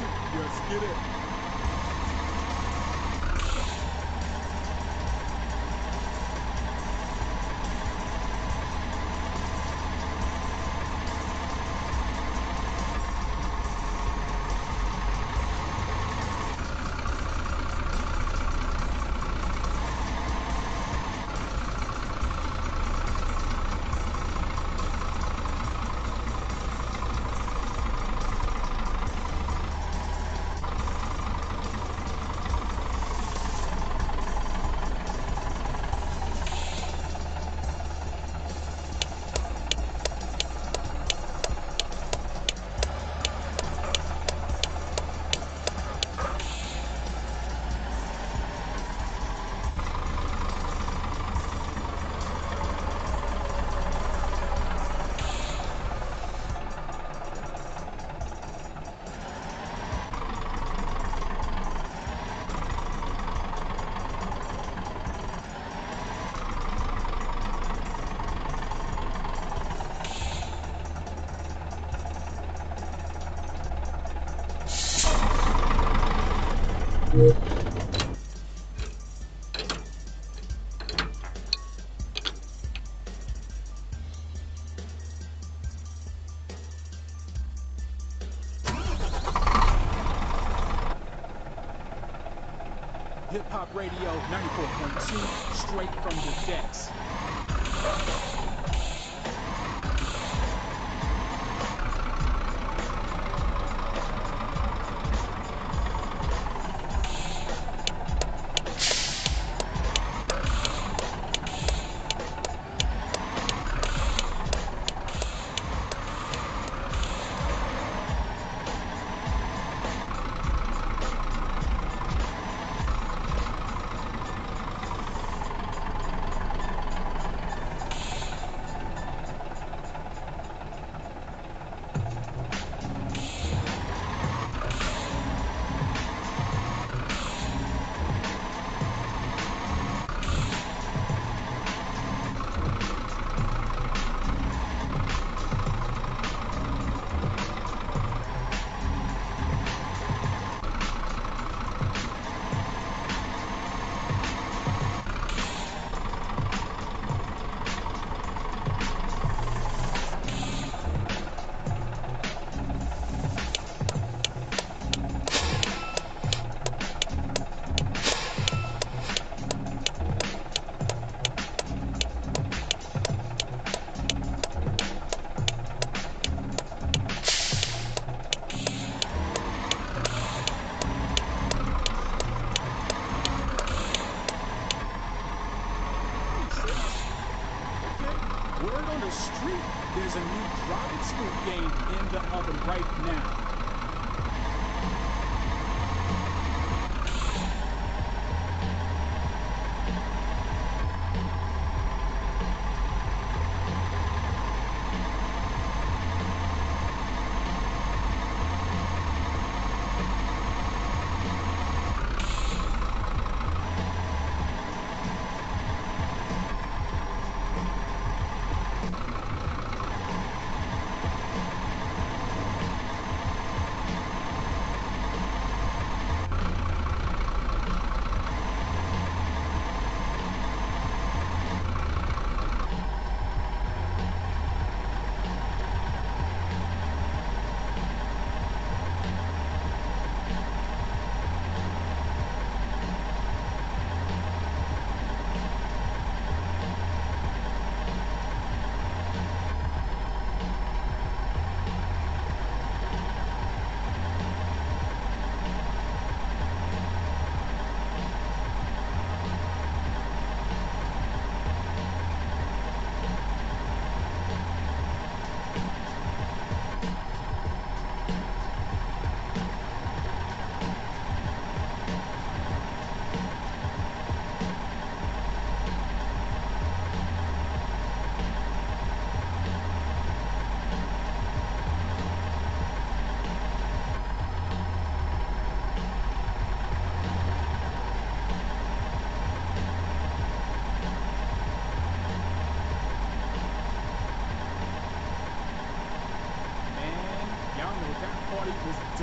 Let's get it. Hop Radio 94.2, straight from the decks.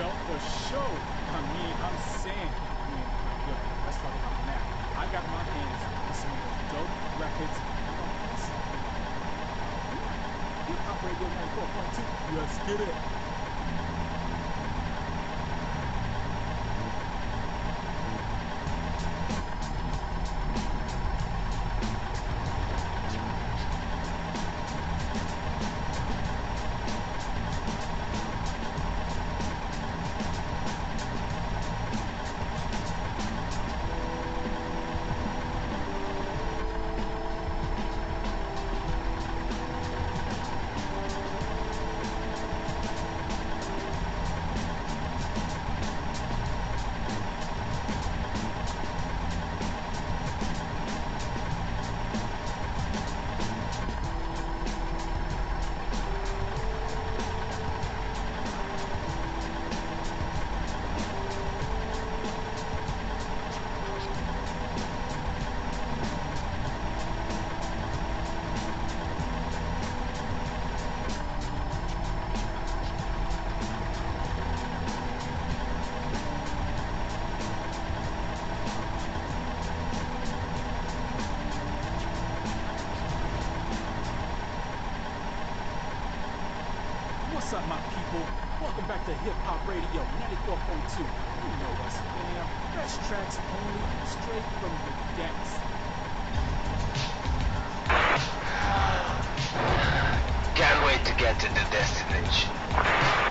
For sure. I mean, I'm saying, I mean, yo, let's talk about that. I got my hands on some of those dope records. I'm gonna play something. Hip Hop Radio 94.2. Let's get it. What's up, my people? Welcome back to Hip Hop Radio 94.2. You know us, fam. Best tracks only, straight from the decks. Can't wait to get to the destination.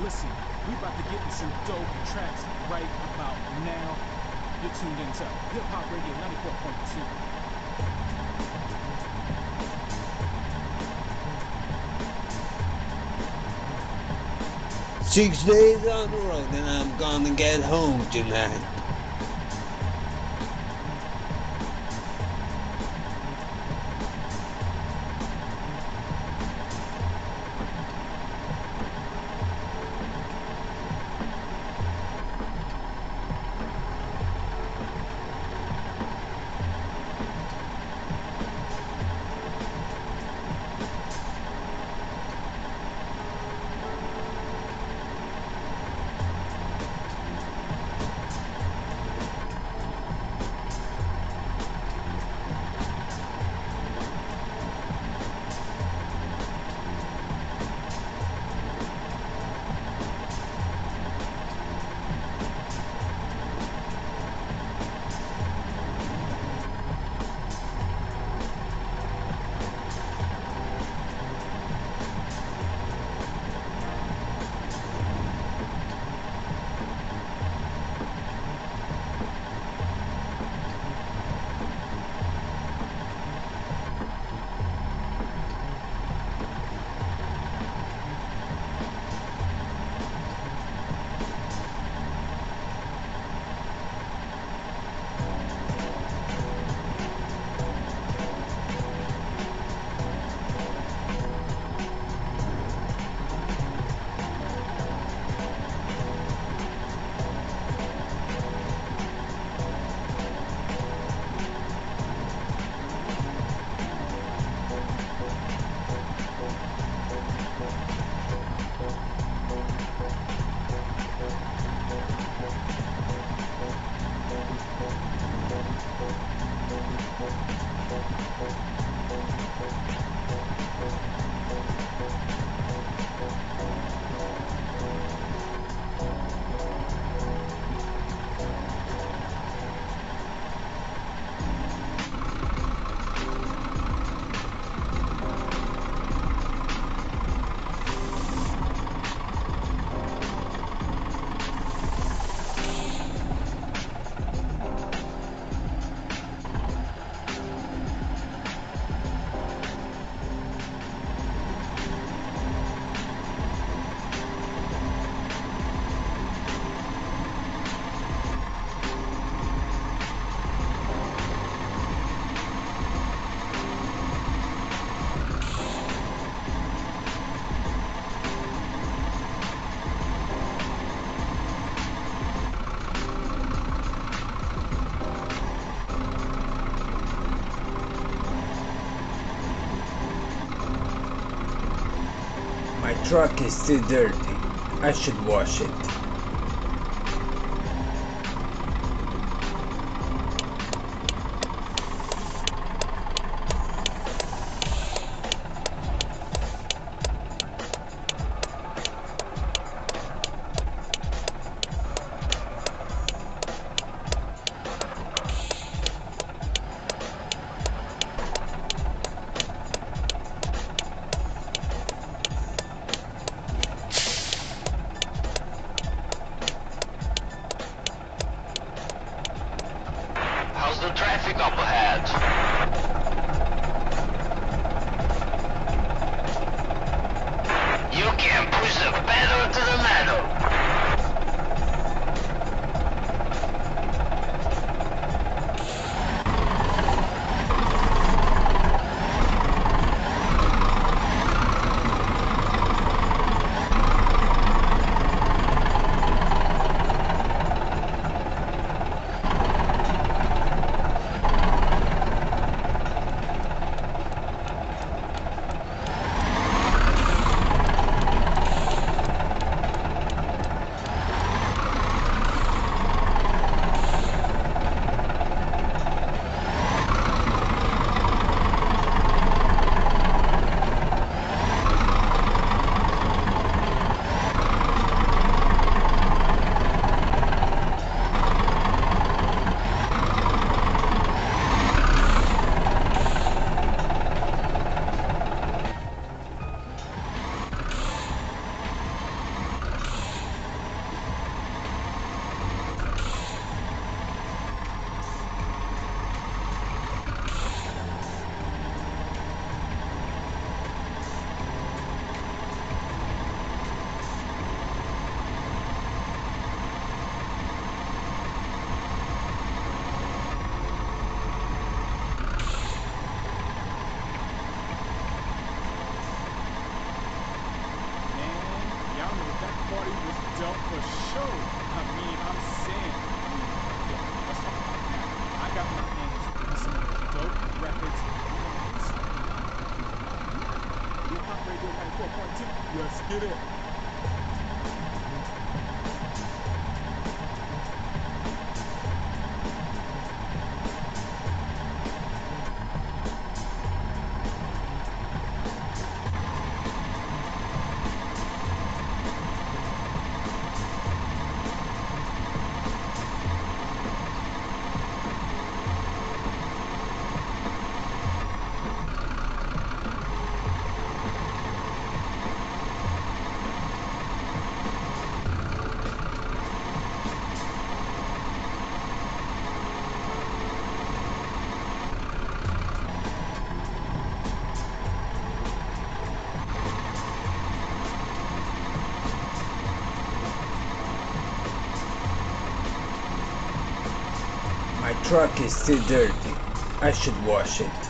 Listen, we about to get in some dope tracks right about now. You're tuned into Hip Hop Radio 94.2. Six days on the road and I'm gonna get home tonight. Truck is too dirty. I should wash it. Dope for sure. I mean, I'm saying, I mean, yo, let's talk about now. I got my hands on some dope records. Hip Hop Radio 94.2. Let's get it. Truck is too dirty. I should wash it.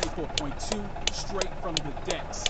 94.2, straight from the decks.